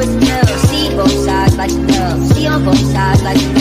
always. See both sides like you love. See on both sides like you love.